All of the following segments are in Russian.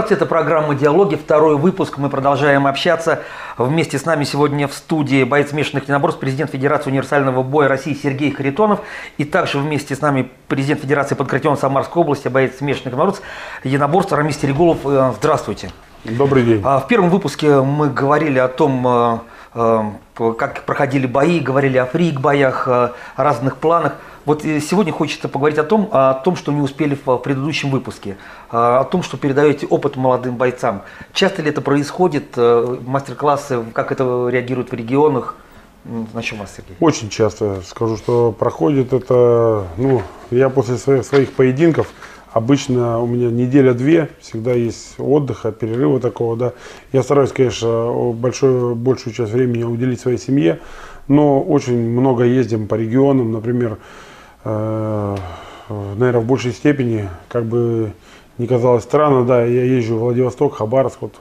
Здравствуйте, это программа «Диалоги», второй выпуск. Мы продолжаем общаться. Вместе с нами сегодня в студии боец смешанных единоборств, президент Федерации универсального боя России Сергей Харитонов. И также вместе с нами президент Федерации Панкратион Самарской области, боец смешанных единоборств, единоборств Рамис Терегулов. Э, здравствуйте. Добрый день. А, в первом выпуске мы говорили о том, э, как проходили бои, говорили о фрик-боях, о разных планах. Вот сегодня хочется поговорить о том, о том, что не успели в предыдущем выпуске, о том, что передаете опыт молодым бойцам. Часто ли это происходит, э, мастер-классы, как это реагирует в регионах? Начнем вас, Сергей. Очень часто скажу, что проходит это, ну, я после своих, своих поединков, обычно у меня неделя-две, всегда есть отдыха, перерыва такого, да. Я стараюсь, конечно, большую, большую часть времени уделить своей семье, но очень много ездим по регионам, например, Э, наверное, в большей степени, как бы не казалось странно, да, я езжу в Владивосток, Хабаровск, вот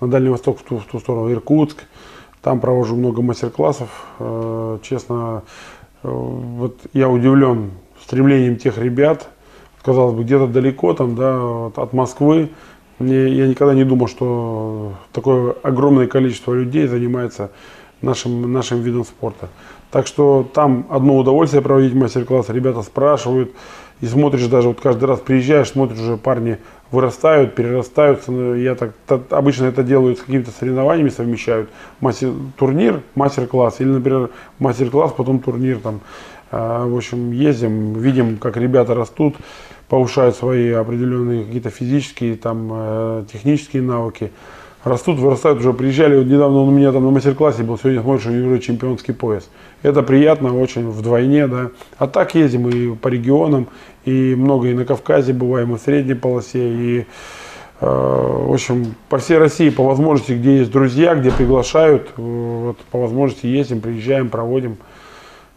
на Дальний Восток, в ту, в ту сторону, Иркутск, там провожу много мастер-классов, э, честно, э, вот я удивлен стремлением тех ребят, казалось бы, где-то далеко, там, да, вот от Москвы, мне, я никогда не думал, что такое огромное количество людей занимается нашим, нашим видом спорта. Так что там одно удовольствие проводить мастер-класс. Ребята спрашивают, и смотришь даже, вот каждый раз приезжаешь, смотришь уже парни вырастают, перерастают. Я так, так обычно это делаю с какими-то соревнованиями, совмещают мастер, турнир, мастер-класс, или, например, мастер-класс, потом турнир там. А, в общем, ездим, видим, как ребята растут, повышают свои определенные какие-то физические, там, э, технические навыки растут, вырастают, уже приезжали, вот недавно он у меня там на мастер-классе был, сегодня смотришь, у него уже чемпионский пояс. Это приятно очень, вдвойне, да. А так ездим и по регионам, и много и на Кавказе бываем, и в средней полосе, и э, в общем, по всей России, по возможности, где есть друзья, где приглашают, э, вот, по возможности ездим, приезжаем, проводим.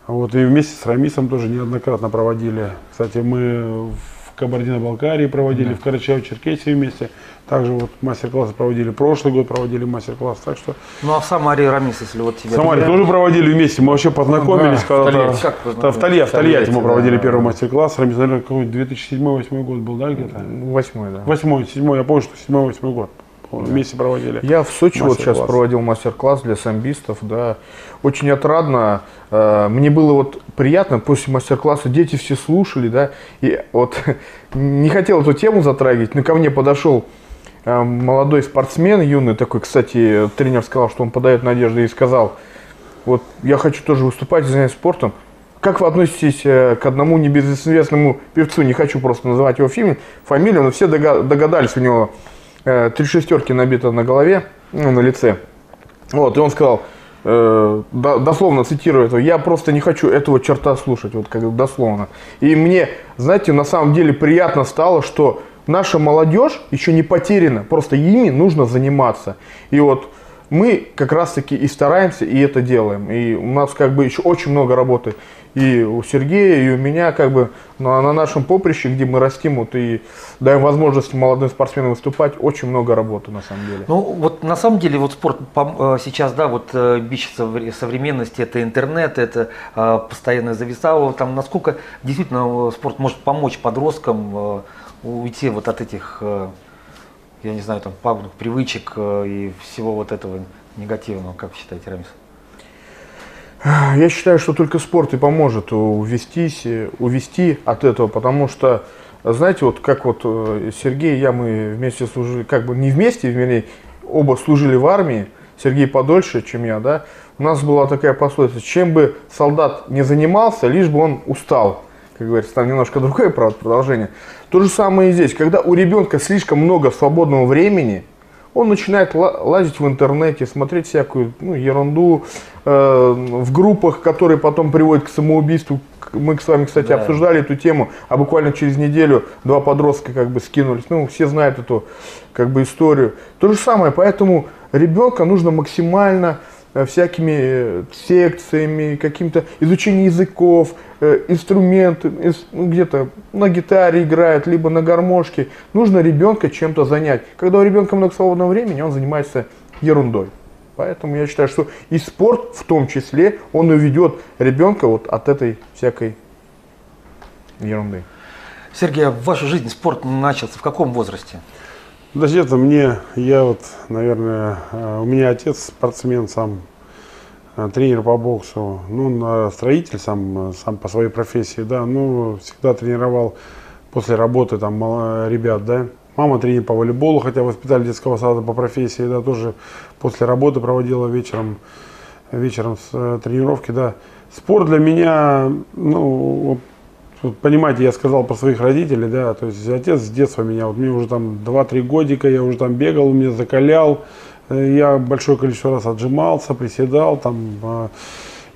Вот, и вместе с Рамисом тоже неоднократно проводили. Кстати, мы в Кабардино-Балкарии проводили, да. в Карачаево-Черкесии вместе. Также вот мастер-классы проводили, прошлый год проводили мастер-класс, так что... Ну а в Самаре, Рамис, если вот тебе... В Самаре тоже проводили вместе, мы вообще познакомились ну, да, когда-то... В как в Тольятти, в Тольятти мы проводили да, первый да. мастер-класс, Рамис, наверное, какой 2007-2008 год был, да, где-то? Восьмой, да. Восьмой, седьмой, я помню, что седьмой-восьмой год вместе проводили. Я в Сочи вот сейчас проводил мастер-класс для самбистов, да, очень отрадно. Э, мне было вот приятно после мастер-класса, дети все слушали, да, и вот не хотел эту тему затрагивать, но ко мне подошел Э, молодой спортсмен, юный такой, кстати, тренер сказал, что он подает надежды и сказал, вот я хочу тоже выступать и заняться спортом. Как вы относитесь э, к одному небезызвестному певцу, не хочу просто называть его фильм, фамилию, но все догадались, у него три шестерки набито на голове, ну, на лице. Вот, и он сказал, э, дословно цитирую это, я просто не хочу этого черта слушать, вот как дословно. И мне, знаете, на самом деле приятно стало, что наша молодежь еще не потеряна, просто ими нужно заниматься. И вот мы как раз таки и стараемся, и это делаем. И у нас как бы еще очень много работы. И у Сергея, и у меня как бы на, на нашем поприще, где мы растим вот, и даем возможность молодым спортсменам выступать, очень много работы на самом деле. Ну вот на самом деле вот спорт э, сейчас, да, вот э, бич современности, это интернет, это э, постоянное зависало. Там насколько действительно спорт может помочь подросткам уйти вот от этих, э, я не знаю, там, пагубных привычек э, и всего вот этого негативного, как вы считаете, Рамис? Я считаю, что только спорт и поможет увестись, увести от этого, потому что, знаете, вот как вот э, Сергей и я, мы вместе служили, как бы не вместе, вернее, оба служили в армии, Сергей подольше, чем я, да, у нас была такая пословица, чем бы солдат не занимался, лишь бы он устал как говорится, там немножко другое правда, продолжение. То же самое и здесь. Когда у ребенка слишком много свободного времени, он начинает лазить в интернете, смотреть всякую ну, ерунду э, в группах, которые потом приводят к самоубийству. Мы с вами, кстати, да. обсуждали эту тему, а буквально через неделю два подростка как бы скинулись. Ну, все знают эту как бы историю. То же самое, поэтому ребенка нужно максимально всякими э, секциями, каким-то изучением языков, э, инструменты, ну, где-то на гитаре играет, либо на гармошке. Нужно ребенка чем-то занять. Когда у ребенка много свободного времени, он занимается ерундой. Поэтому я считаю, что и спорт в том числе, он уведет ребенка вот от этой всякой ерунды. Сергей, а в вашей жизни спорт начался в каком возрасте? Подожди, это мне, я вот, наверное, э, у меня отец спортсмен сам, э, тренер по боксу, ну, он строитель сам, сам по своей профессии, да, ну, всегда тренировал после работы там ребят, да. Мама тренер по волейболу, хотя воспитатель детского сада по профессии, да, тоже после работы проводила вечером, вечером с э, тренировки, да. Спорт для меня, ну, вот, понимаете, я сказал про своих родителей, да, то есть отец с детства меня, вот мне уже там 2-3 годика, я уже там бегал, меня закалял, э, я большое количество раз отжимался, приседал там, а,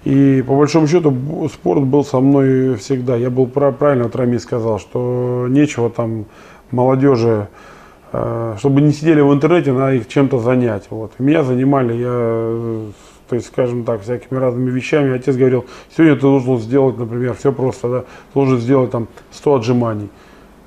и по большому счету спорт был со мной всегда. Я был правильно, вот Рами сказал, что нечего там молодежи, э, чтобы не сидели в интернете, надо их чем-то занять. Вот. Меня занимали, я, то есть, скажем так, всякими разными вещами. Отец говорил, сегодня ты должен сделать, например, все просто, да, должен сделать там 100 отжиманий,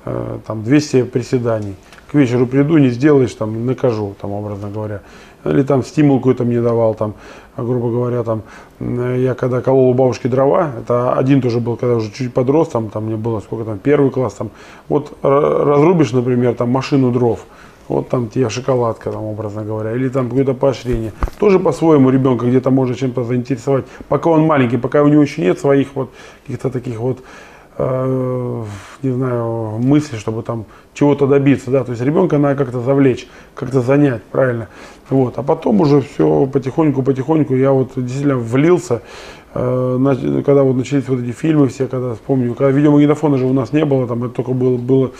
э, там 200 приседаний. К вечеру приду, не сделаешь, там, накажу, там, образно говоря. Или там стимул какой-то мне давал, там, грубо говоря, там, я когда колол у бабушки дрова, это один тоже был, когда уже чуть подрос, там, там мне было сколько там, первый класс, там, вот разрубишь, например, там машину дров, вот там тебе шоколадка, там, образно говоря, или там какое-то поощрение. Тоже по-своему ребенка где-то может чем-то заинтересовать, пока он маленький, пока у него еще нет своих вот каких-то таких вот Э, не знаю, мысли, чтобы там чего-то добиться, да, то есть ребенка надо как-то завлечь, как-то занять, правильно, вот, а потом уже все потихоньку, потихоньку я вот действительно влился, э, когда вот начались вот эти фильмы все, когда вспомню, когда видеомагнитофона же у нас не было, там это только было, было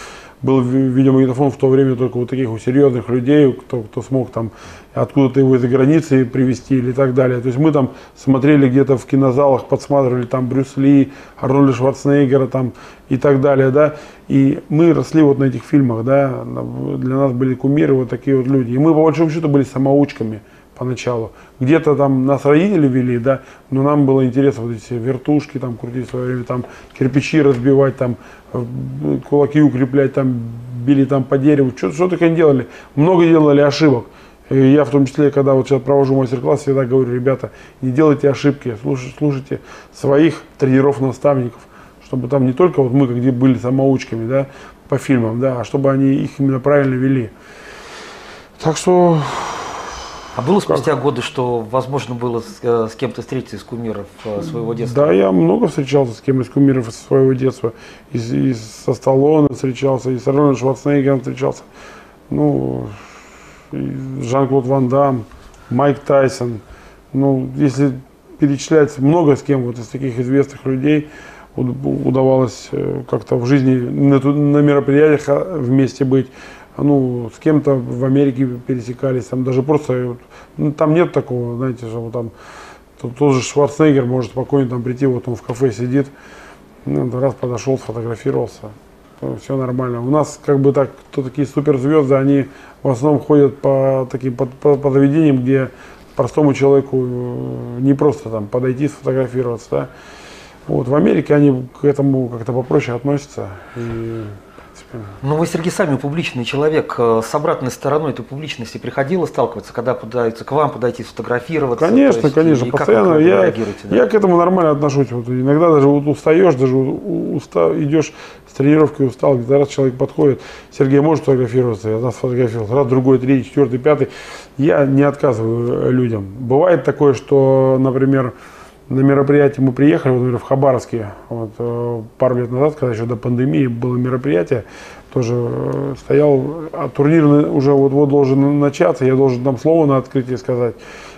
был видеомагнитофон в то время только у таких у серьезных людей, кто, кто смог там откуда-то его из-за границы привезти или так далее. То есть мы там смотрели где-то в кинозалах, подсматривали там Брюс Ли, Арнольда Шварценеггера там и так далее, да. И мы росли вот на этих фильмах, да, для нас были кумиры вот такие вот люди. И мы по большому счету были самоучками поначалу. Где-то там нас родители вели, да, но нам было интересно вот эти вертушки там крутить в свое время, там кирпичи разбивать, там э, кулаки укреплять, там били там по дереву, что, что только не делали. Много делали ошибок. И я в том числе, когда вот сейчас провожу мастер-класс, всегда говорю, ребята, не делайте ошибки, слушайте, слушайте своих тренеров-наставников, чтобы там не только вот мы, где были самоучками, да, по фильмам, да, а чтобы они их именно правильно вели. Так что а было спустя как? годы, что возможно было с, э, с кем-то встретиться из кумиров э, своего детства? Да, я много встречался с кем из кумиров своего детства. И, и со Сталлоне встречался, и с Арнольдом Шварценеггером встречался. Ну, Жан-Клод Ван Дам, Майк Тайсон. Ну, если перечислять много с кем вот из таких известных людей, удавалось э, как-то в жизни на, на мероприятиях а, вместе быть ну, с кем-то в Америке пересекались, там даже просто, ну, там нет такого, знаете, что там, тут тоже Шварценеггер может спокойно там прийти, вот он в кафе сидит, ну, раз подошел, сфотографировался, все нормально. У нас как бы так, кто такие суперзвезды, они в основном ходят по таким по, по, по заведениям, где простому человеку э, не просто там подойти, сфотографироваться, да. Вот в Америке они к этому как-то попроще относятся. И ну, вы, Сергей, сами публичный человек. Э, с обратной стороной этой публичности приходилось сталкиваться, когда пытаются к вам подойти сфотографироваться? Конечно, есть, конечно, постоянно. я, да? я к этому нормально отношусь. Вот, иногда даже вот устаешь, даже уста, идешь с тренировки устал, где-то раз человек подходит, Сергей, может фотографироваться? Я нас сфотографировал. Раз, другой, третий, четвертый, пятый. Я не отказываю людям. Бывает такое, что, например, на мероприятие мы приехали, вот, например, в Хабаровске, вот, э, пару лет назад, когда еще до пандемии было мероприятие, тоже э, стоял, а турнир уже вот-вот должен начаться, я должен там слово на открытие сказать,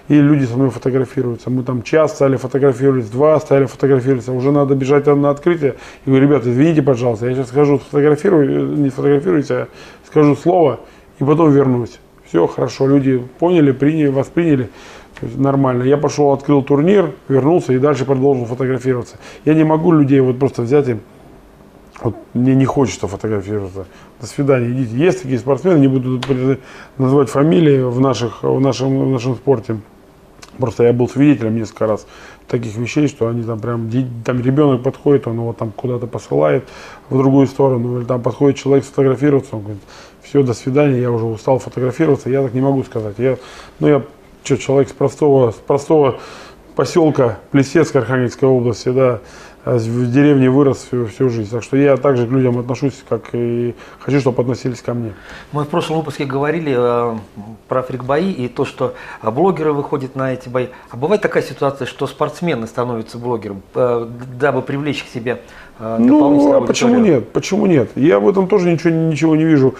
и люди со мной фотографируются. Мы там час стали фотографировались, два стали фотографироваться, уже надо бежать на открытие. И говорю, ребята, извините, пожалуйста, я сейчас скажу, сфотографирую, не сфотографируйте, а скажу слово, и потом вернусь. Все хорошо, люди поняли, приняли, восприняли нормально. Я пошел, открыл турнир, вернулся и дальше продолжил фотографироваться. Я не могу людей вот просто взять и вот мне не хочется фотографироваться. До свидания, идите. Есть такие спортсмены, не буду называть фамилии в, наших, в, нашем, в нашем спорте. Просто я был свидетелем несколько раз таких вещей, что они там прям, там ребенок подходит, он его там куда-то посылает в другую сторону, или там подходит человек сфотографироваться, он говорит, все, до свидания, я уже устал фотографироваться, я так не могу сказать. Я, ну, я что, человек с простого, с простого поселка Плесецк Архангельской области, да, а в деревне вырос всю, всю жизнь. Так что я также к людям отношусь, как и хочу, чтобы относились ко мне. Мы в прошлом выпуске говорили э, про фрикбои и то, что э, блогеры выходят на эти бои. А бывает такая ситуация, что спортсмены становятся блогером, э, дабы привлечь к себе э, Ну, а почему нет? Почему нет? Я в этом тоже ничего, ничего не вижу.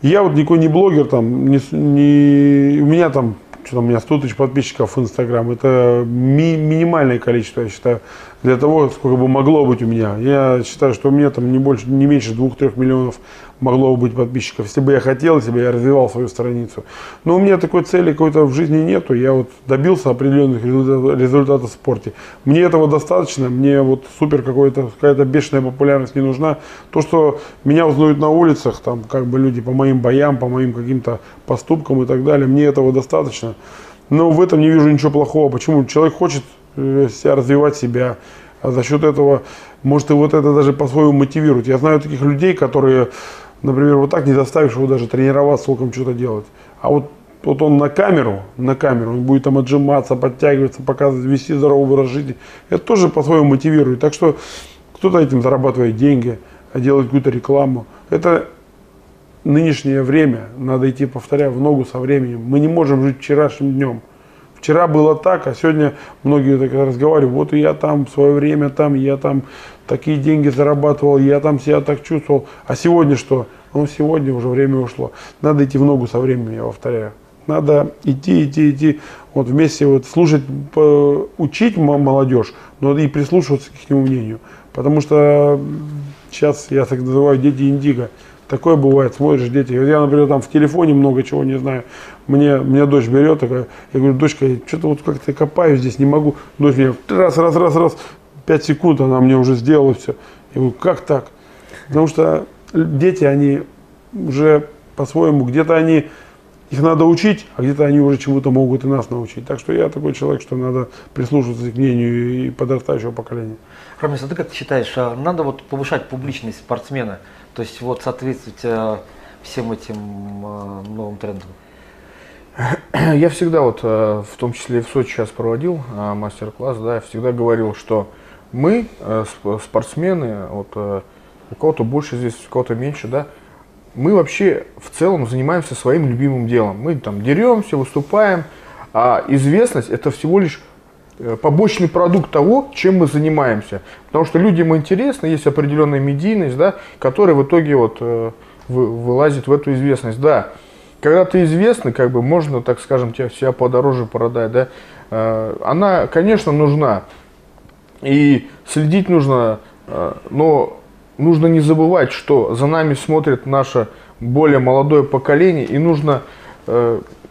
Я вот никакой не блогер, там, не, не, у меня там что там у меня 100 тысяч подписчиков в Инстаграм. Это ми- минимальное количество, я считаю, для того, сколько бы могло быть у меня. Я считаю, что у меня там не больше, не меньше 2-3 миллионов могло бы быть подписчиков, если бы я хотел, если бы я развивал свою страницу. Но у меня такой цели какой-то в жизни нету. Я вот добился определенных результатов в спорте. Мне этого достаточно. Мне вот супер какой-то, какая-то бешеная популярность не нужна. То, что меня узнают на улицах, там как бы люди по моим боям, по моим каким-то поступкам и так далее, мне этого достаточно. Но в этом не вижу ничего плохого. Почему? Человек хочет э, себя развивать себя. А за счет этого, может, и вот это даже по-своему мотивирует. Я знаю таких людей, которые например, вот так не заставишь его даже тренироваться, толком что-то делать. А вот, вот он на камеру, на камеру, он будет там отжиматься, подтягиваться, показывать, вести здоровый образ жизни. Это тоже по-своему мотивирует. Так что кто-то этим зарабатывает деньги, а делает какую-то рекламу. Это нынешнее время, надо идти, повторяю, в ногу со временем. Мы не можем жить вчерашним днем. Вчера было так, а сегодня многие так разговаривают, вот я там в свое время там, я там такие деньги зарабатывал, я там себя так чувствовал. А сегодня что? Ну, сегодня уже время ушло. Надо идти в ногу со временем, я повторяю. Надо идти, идти, идти, вот вместе вот слушать, учить молодежь, но и прислушиваться к их мнению. Потому что сейчас я так называю дети индиго. Такое бывает, смотришь, дети. Я, например, там в телефоне много чего не знаю. Мне, мне дочь берет, такая, я говорю, дочка, что-то вот как-то копаю здесь, не могу. Дочь мне раз, раз, раз, раз, пять секунд она мне уже сделала все. Я говорю, как так? Потому что дети, они уже по-своему, где-то они, их надо учить, а где-то они уже чему-то могут и нас научить. Так что я такой человек, что надо прислушиваться к мнению и подрастающего поколения. Рамис, а ты как считаешь, а надо вот повышать публичность спортсмена? То есть вот соответствовать э, всем этим э, новым трендам? Я всегда вот, э, в том числе и в Сочи сейчас проводил мастер-класс, да, я всегда говорил, что мы, спортсмены, вот, у кого-то больше здесь, у кого-то меньше, да, мы вообще в целом занимаемся своим любимым делом. Мы там деремся, выступаем, а известность это всего лишь побочный продукт того, чем мы занимаемся. Потому что людям интересно, есть определенная медийность, да, которая в итоге вот, э, вылазит в эту известность. Да, когда ты известный, как бы можно, так скажем, тебя себя подороже продать, да, э, она, конечно, нужна. И следить нужно, э, но нужно не забывать, что за нами смотрит наше более молодое поколение, и нужно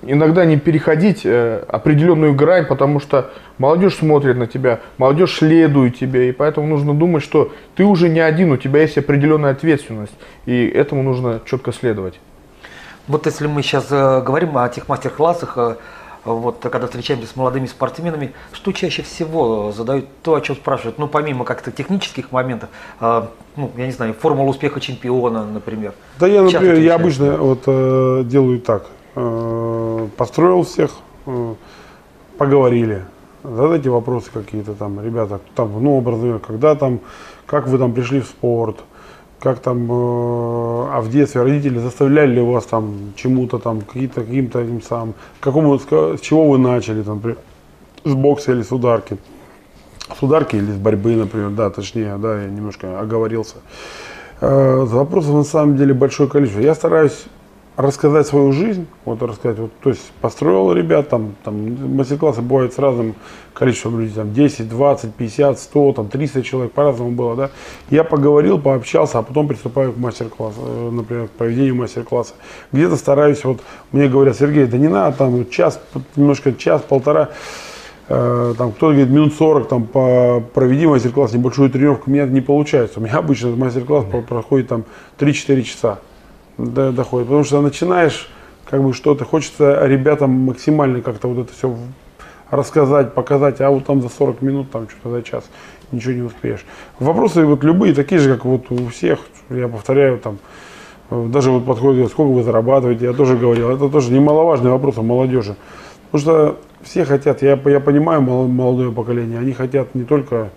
иногда не переходить э, определенную грань, потому что молодежь смотрит на тебя, молодежь следует тебе, и поэтому нужно думать, что ты уже не один, у тебя есть определенная ответственность, и этому нужно четко следовать. Вот если мы сейчас э, говорим о тех мастер-классах, э, вот когда встречаемся с молодыми спортсменами, что чаще всего задают то, о чем спрашивают, ну помимо как-то технических моментов, э, ну я не знаю, формула успеха чемпиона, например. Да я, например, я обычно вот э, делаю так, Э, построил всех, э, поговорили, задайте вопросы какие-то там, ребята, там, ну, образно, когда там, как вы там пришли в спорт, как там, э, а в детстве родители заставляли ли вас там чему-то там, какие-то, каким-то этим самым, какому, с чего вы начали там, с бокса или с ударки, с ударки или с борьбы, например, да, точнее, да, я немножко оговорился. Вопросов на самом деле большое количество. Я стараюсь рассказать свою жизнь, вот рассказать, вот, то есть построил ребят, там, там мастер-классы бывают с разным количеством людей, там 10, 20, 50, 100, там 300 человек, по-разному было, да. Я поговорил, пообщался, а потом приступаю к мастер-классу, э, например, к проведению мастер-класса. Где-то стараюсь, вот мне говорят, Сергей, да не надо, там час, немножко час, полтора, э, там кто-то говорит минут 40, там по проведи мастер-класс, небольшую тренировку, у меня не получается. У меня обычно мастер-класс проходит там 3-4 часа доходит. Потому что начинаешь как бы что-то, хочется ребятам максимально как-то вот это все рассказать, показать, а вот там за 40 минут, там что-то за час ничего не успеешь. Вопросы вот любые, такие же, как вот у всех, я повторяю, там, даже вот подходит, сколько вы зарабатываете, я тоже говорил, это тоже немаловажный вопрос у молодежи. Потому что все хотят, я, я понимаю молодое поколение, они хотят не только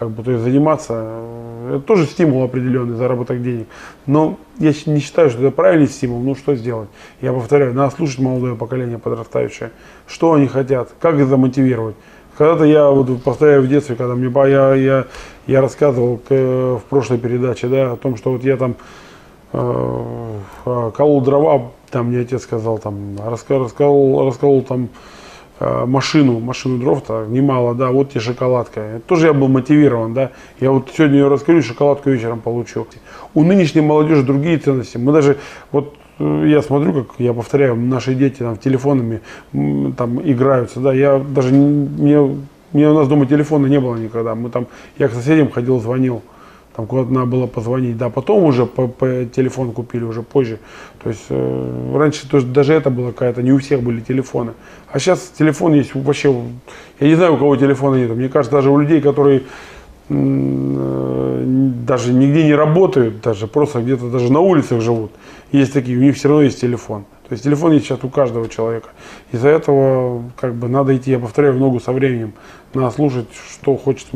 как бы, то есть заниматься, э, это тоже стимул определенный, заработок денег. Но я не считаю, что это правильный стимул, ну что сделать? Я повторяю, надо слушать молодое поколение подрастающее, что они хотят, как их замотивировать. Когда-то я вот повторяю в детстве, когда мне я, я, я рассказывал к, в прошлой передаче, да, о том, что вот я там э, колол дрова, там мне отец сказал, там, расколол, расколол, расколол там Э, машину, машину дров-то немало, да, вот тебе шоколадка. Тоже я был мотивирован, да. Я вот сегодня ее раскрою, шоколадку вечером получу. У нынешней молодежи другие ценности. Мы даже, вот э, я смотрю, как я повторяю, наши дети там телефонами там играются, да, я даже, мне, мне у нас дома телефона не было никогда. Мы там, я к соседям ходил, звонил там куда-то надо было позвонить, да, потом уже по, по телефон купили, уже позже. То есть э, раньше тоже, даже это было какая-то, не у всех были телефоны. А сейчас телефон есть вообще, я не знаю, у кого телефона нет. Мне кажется, даже у людей, которые э, даже нигде не работают, даже просто где-то даже на улицах живут, есть такие, у них все равно есть телефон. То есть телефон есть сейчас у каждого человека. Из-за этого как бы надо идти, я повторяю, в ногу со временем. Надо слушать, что хочет,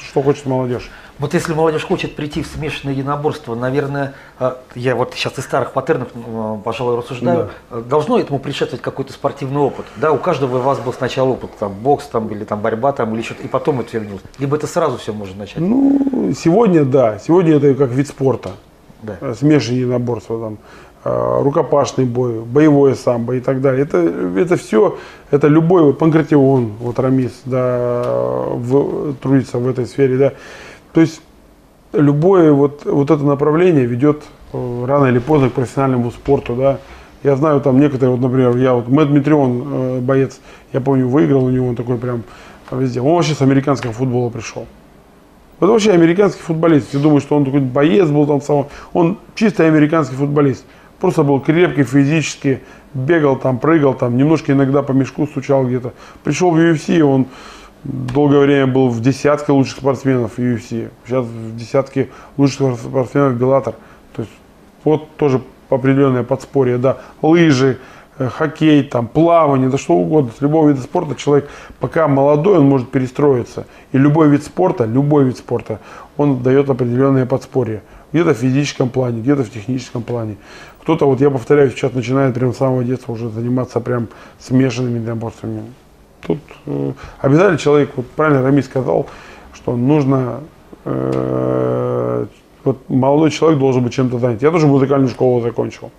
что хочет молодежь. Вот если молодежь хочет прийти в смешанное единоборство, наверное, э, я вот сейчас из старых паттернов, э, пожалуй, рассуждаю, да. Э, должно этому предшествовать какой-то спортивный опыт. Да, у каждого из вас был сначала опыт, там, бокс там, или там борьба, там, или что-то, и потом это вернулось. Либо это сразу все можно начать? Ну, сегодня да. Сегодня это как вид спорта. Да. Смешанное единоборство. Там рукопашный бой, боевое самбо и так далее. Это, это все, это любой, Панкратион, вот Рамис, да, в, трудится в этой сфере, да, то есть любое вот, вот это направление ведет э, рано или поздно к профессиональному спорту, да. Я знаю там некоторые, вот, например, я вот Мэтт Дмитрион, э, боец, я помню, выиграл у него, он такой прям везде. Он вообще с американского футбола пришел. Это вообще американский футболист. Я думаю, что он такой боец был там сам. Он чисто американский футболист. Просто был крепкий физически, бегал там, прыгал там, немножко иногда по мешку стучал где-то. Пришел в UFC, он долгое время был в десятке лучших спортсменов UFC. Сейчас в десятке лучших спортсменов Беллатор. То есть вот тоже определенное подспорье, да. Лыжи, э, хоккей, там, плавание, да что угодно. С любого вида спорта человек, пока молодой, он может перестроиться. И любой вид спорта, любой вид спорта, он дает определенное подспорье. Где-то в физическом плане, где-то в техническом плане. Кто-то, вот я повторяю, сейчас начинает прямо с самого детства уже заниматься прям смешанными единоборствами. Тут э, обязательно человек, вот правильно Рами сказал, что нужно, э, вот молодой человек должен быть чем-то занят. Я тоже музыкальную школу закончил.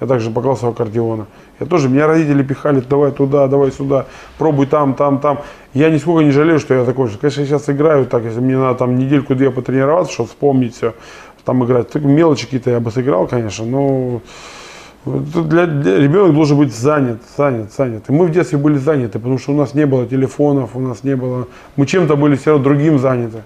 Я также по классу аккордеона. Я тоже, меня родители пихали, давай туда, давай сюда, пробуй там, там, там. Я нисколько не жалею, что я закончил. Конечно, я сейчас играю так, если мне надо там недельку-две потренироваться, чтобы вспомнить все, там играть. Так, мелочи какие-то я бы сыграл, конечно, но для, для, ребенок должен быть занят, занят, занят. И мы в детстве были заняты, потому что у нас не было телефонов, у нас не было, мы чем-то были все другим заняты.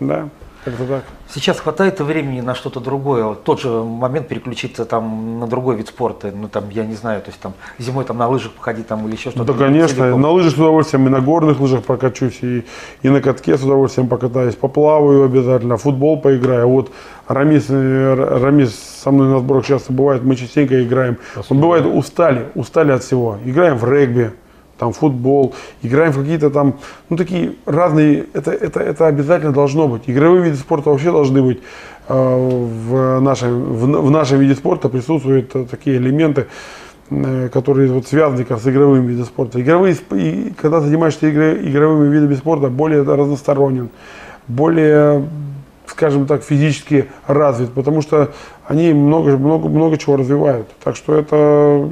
Да. Как-то так. Сейчас хватает времени на что-то другое. Вот тот же момент переключиться там на другой вид спорта. Ну там, я не знаю, то есть там зимой там на лыжах походить там или еще что-то. Да, конечно. Целиком. На лыжах с удовольствием, и на горных лыжах прокачусь, и, и на катке с удовольствием покатаюсь, поплаваю обязательно, футбол поиграю. Вот Рамис, э, Рамис со мной на сборах часто бывает, мы частенько играем. Он бывает устали, устали от всего. Играем в регби, там футбол, играем в какие-то там, ну такие разные, это, это, это обязательно должно быть. Игровые виды спорта вообще должны быть э, в, нашем, в, в нашем виде спорта присутствуют э, такие элементы, э, которые вот связаны как с игровыми видами спорта. Игровые, и, когда занимаешься игры, игровыми видами спорта, более разносторонен, более скажем так, физически развит, потому что они много, много, много чего развивают. Так что это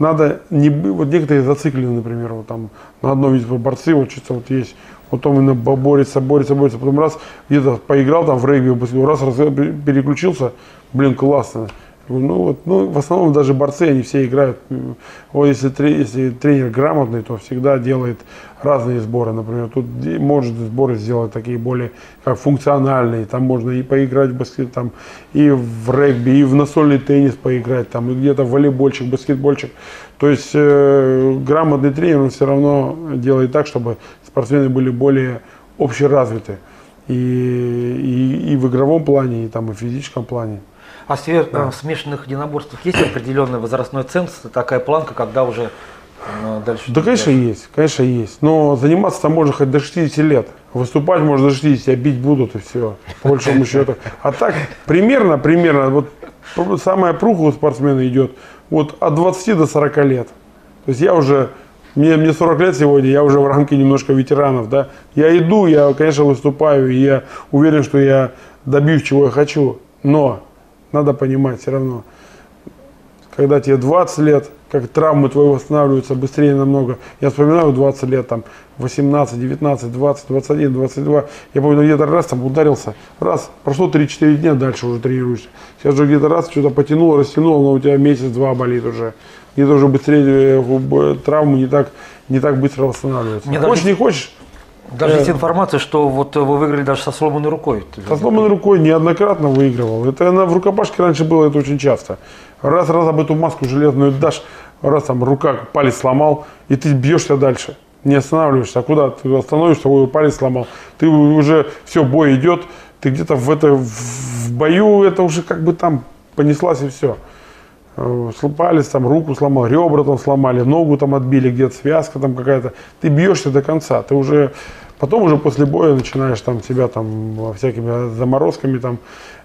надо не вот некоторые зациклены, например, вот там на одном виде борцы, вот чисто вот есть, вот он именно борется, борется, борется, потом раз где-то поиграл там в регби, раз, раз переключился, блин, классно. Ну, вот, ну, в основном даже борцы, они все играют. Вот если, если тренер грамотный, то всегда делает разные сборы. Например, тут может сборы сделать такие более как функциональные. Там можно и поиграть в баскет, там, и в регби, и в настольный теннис поиграть, там, и где-то в волейбольчик, баскетбольчик. То есть э, грамотный тренер, он все равно делает так, чтобы спортсмены были более общеразвиты. И, и, и в игровом плане, и, там, и в физическом плане. А в, да. в смешанных единоборствах есть определенный возрастной ценз, такая планка, когда уже э, дальше? Да, конечно, дальше? есть, конечно, есть. Но заниматься там можно хоть до 60 лет. Выступать можно до 60, а бить будут и все, по большому счету. А так, примерно, примерно, вот самая пруха у спортсмена идет вот от 20 до 40 лет. То есть я уже, мне, мне 40 лет сегодня, я уже в рамке немножко ветеранов, да. Я иду, я, конечно, выступаю, и я уверен, что я добьюсь, чего я хочу. Но надо понимать все равно, когда тебе 20 лет, как травмы твои восстанавливаются быстрее намного. Я вспоминаю 20 лет, там, 18, 19, 20, 21, 22. Я помню, где-то раз там ударился, раз, прошло 3-4 дня, дальше уже тренируешься. Сейчас же где-то раз что-то потянул, растянул, но у тебя месяц-два болит уже. Где-то уже быстрее э, травмы не так, не так быстро восстанавливаются. Мне хочешь, даже- не хочешь, Даже Э, есть информация, что вот вы выиграли даже со сломанной рукой. Со сломанной рукой неоднократно выигрывал. Это она в рукопашке раньше было это очень часто. Раз, раз об эту маску железную дашь, раз там рука, палец сломал, и ты бьешься дальше. Не останавливаешься. А куда? Ты остановишься, ой, палец сломал. Ты уже, все, бой идет, ты где-то в, это, в бою, это уже как бы там понеслась и все. Палец там, руку сломал, ребра там сломали, ногу там отбили, где-то связка там какая-то. Ты бьешься до конца. Ты уже потом уже после боя начинаешь там себя там всякими заморозками там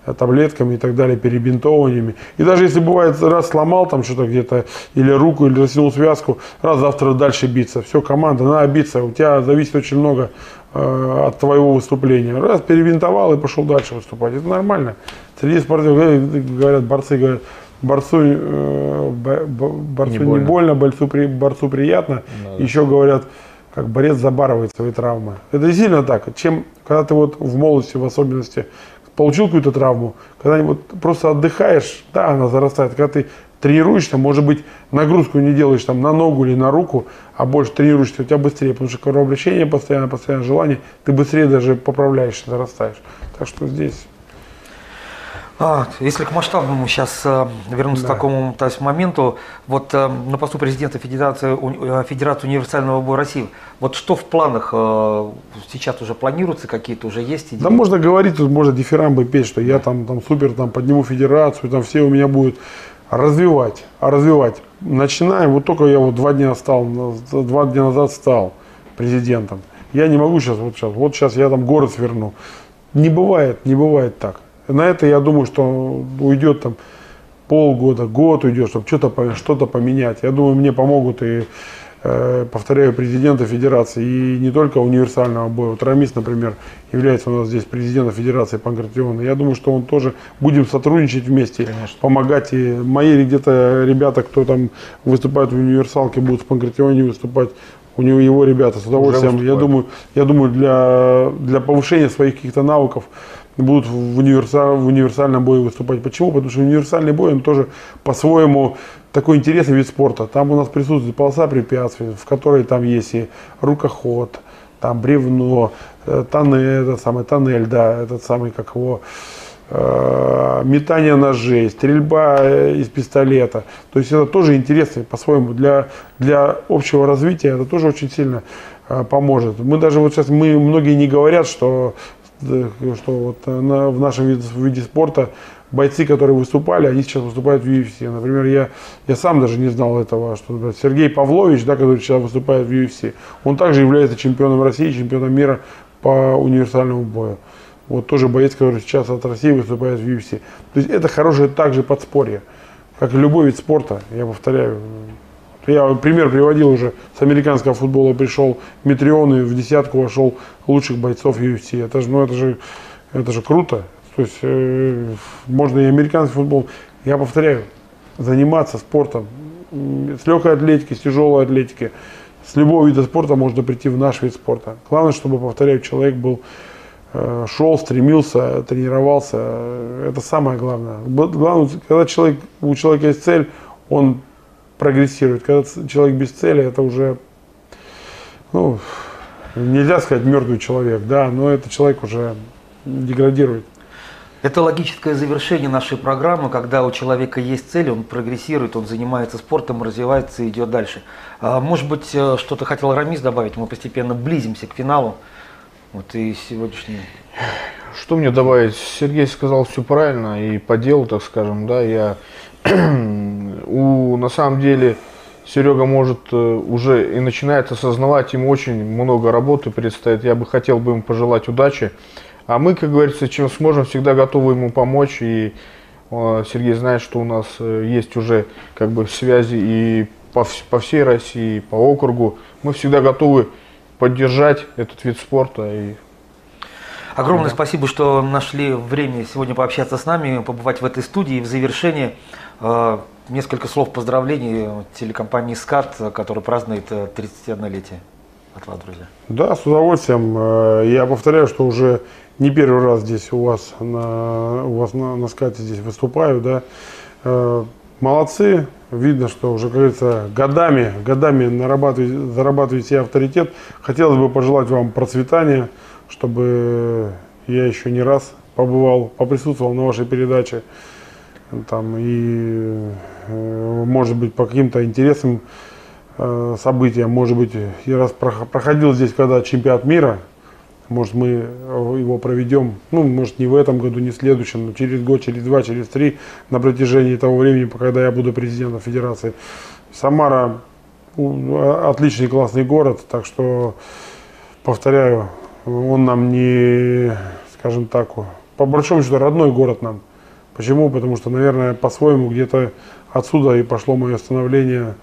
э, таблетками и так далее, перебинтованиями. И даже если бывает раз сломал там что-то где-то, или руку, или растянул связку, раз завтра дальше биться. Все, команда, надо биться. У тебя зависит очень много э, от твоего выступления. Раз перебинтовал и пошел дальше выступать. Это нормально. Среди спортсменов э, говорят, борцы говорят, борцу, э, бо- бо- борцу Не не, больно. больно, борцу, при- борцу приятно. Еще говорят, как борец забарывает свои травмы. Это действительно так. Чем, когда ты вот в молодости, в особенности, получил какую-то травму, когда вот просто отдыхаешь, да, она зарастает. Когда ты тренируешься, может быть, нагрузку не делаешь там на ногу или на руку, а больше тренируешься, у тебя быстрее, потому что кровообращение постоянно, постоянно желание, ты быстрее даже поправляешься, зарастаешь. Так что здесь если к масштабному сейчас э, вернуться Да. к такому то есть, моменту, вот э, на посту президента Федерации, э, Федерации универсального боя России, вот что в планах сейчас уже планируется, какие-то уже есть идеи? Да можно говорить, тут можно дифирамбы петь, что я там, там супер там подниму федерацию, там все у меня будут развивать, а развивать. Начинаем, вот только я вот два дня стал, два дня назад стал президентом. Я не могу сейчас, вот сейчас, вот сейчас я там город сверну. Не бывает, не бывает так. На это я думаю, что уйдет там полгода, год уйдет, чтобы что-то что-то поменять. Я думаю, мне помогут и, э, повторяю, президента Федерации, и не только универсального боя. Вот Рамис, например, является у нас здесь президентом Федерации Панкратиона. Я думаю, что он тоже будем сотрудничать вместе, помогать. И мои где-то ребята, кто там выступает в универсалке, будут в Панкратионе выступать. У него его ребята с удовольствием. Я думаю, я думаю, для, для повышения своих каких-то навыков будут в, универсал, в универсальном бое выступать. Почему? Потому что универсальный бой, он тоже по-своему такой интересный вид спорта. Там у нас присутствует полоса препятствий, в которой там есть и рукоход, там бревно, э, тоннель, этот самый тоннель, да, этот самый, как его, э, метание ножей, стрельба э, из пистолета. То есть это тоже интересно по-своему. Для, для общего развития это тоже очень сильно поможет. Мы даже вот сейчас, мы, многие не говорят, что, что вот на- в нашем виде, виде спорта бойцы, которые выступали, они сейчас выступают в UFC. Например, я, я сам даже не знал этого, что например, Сергей Павлович, да, который сейчас выступает в UFC, он также является чемпионом России, чемпионом мира по универсальному бою. Вот тоже боец, который сейчас от России выступает в UFC. То есть это хорошее также подспорье, как и любой вид спорта, я повторяю. Я пример приводил уже, с американского футбола пришел Метрион и в десятку вошел лучших бойцов UFC. Это же, ну, это же, это же круто. То есть э, можно и американский футбол. Я повторяю, заниматься спортом с легкой атлетики, с тяжелой атлетики, с любого вида спорта можно прийти в наш вид спорта. Главное, чтобы, повторяю, человек был э, шел, стремился, тренировался. Это самое главное. Главное, когда человек, у человека есть цель, он прогрессирует. Когда человек без цели, это уже, ну, нельзя сказать мертвый человек, да, но этот человек уже деградирует. Это логическое завершение нашей программы, когда у человека есть цель, он прогрессирует, он занимается спортом, развивается и идет дальше. А, Может быть, э, что-то хотел Рамис добавить, мы постепенно близимся к финалу. Вот и сегодняшний. Что мне добавить? Сергей сказал все правильно и по делу, так скажем, да, я у, на самом деле Серега может э, уже и начинает осознавать, ему очень много работы предстоит. Я бы хотел бы ему пожелать удачи. А мы, как говорится, чем сможем, всегда готовы ему помочь. И э, Сергей знает, что у нас э, есть уже как бы связи и по, по всей России, по округу. Мы всегда готовы поддержать этот вид спорта. И Огромное спасибо, что нашли время сегодня пообщаться с нами, побывать в этой студии. В завершение э, несколько слов поздравлений телекомпании «СКАТ», которая празднует э, 31-летие. От вас, друзья. Да, с удовольствием. Э, Я повторяю, что уже не первый раз здесь у вас на, у вас на, на скате здесь выступаю, да. Э, Молодцы. Видно, что уже, как говорится, годами, годами нарабатываете, зарабатываете авторитет. Хотелось бы пожелать вам процветания, чтобы я еще не раз побывал, поприсутствовал на вашей передаче. Там и, э, может быть, по каким-то интересным э, событиям. Может быть, я раз прох- проходил здесь когда чемпионат мира, может мы э, его проведем, ну, может не в этом году, не в следующем, но через год, через два, через три, на протяжении того времени, пока я буду президентом Федерации. Самара отличный, классный город, так что, повторяю, он нам не, скажем так, по большому счету родной город нам. Почему? Потому что, наверное, по-своему где-то отсюда и пошло мое становление.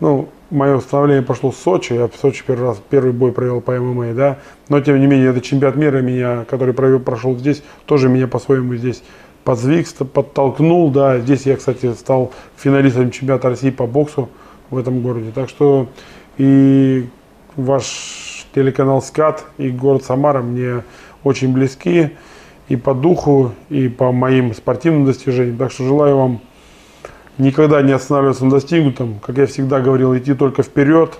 Ну, мое становление пошло с Сочи. Я в Сочи первый раз первый бой провел по ММА, да. Но тем не менее, это чемпионат мира меня, который провел, прошел здесь, тоже меня по-своему здесь подвиг, ст- подтолкнул, да. Здесь я, кстати, стал финалистом чемпионата России по боксу в этом городе. Так что и ваш телеканал СКАТ и город Самара мне очень близки и по духу, и по моим спортивным достижениям. Так что желаю вам никогда не останавливаться на достигнутом. Как я всегда говорил, идти только вперед.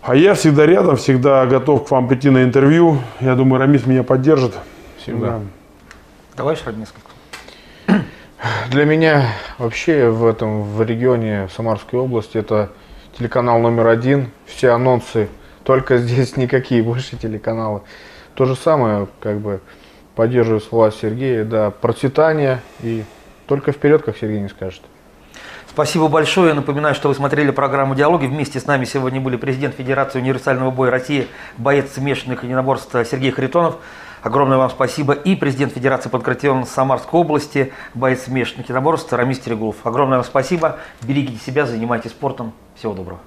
А я всегда рядом, всегда готов к вам прийти на интервью. Я думаю, Рамис меня поддержит. Всегда. Да. Давай еще несколько. Для меня вообще в этом в регионе Самарской области это телеканал номер один. Все анонсы только здесь никакие больше телеканалы. То же самое, как бы поддерживаю слова Сергея, да, процветание и только вперед, как Сергей не скажет. Спасибо большое. Я напоминаю, что вы смотрели программу «Диалоги». Вместе с нами сегодня были президент Федерации универсального боя России, боец смешанных единоборств Сергей Харитонов. Огромное вам спасибо. И президент Федерации Панкратион Самарской области, боец смешанных единоборств Рамис Терегулов. Огромное вам спасибо. Берегите себя, занимайтесь спортом. Всего доброго.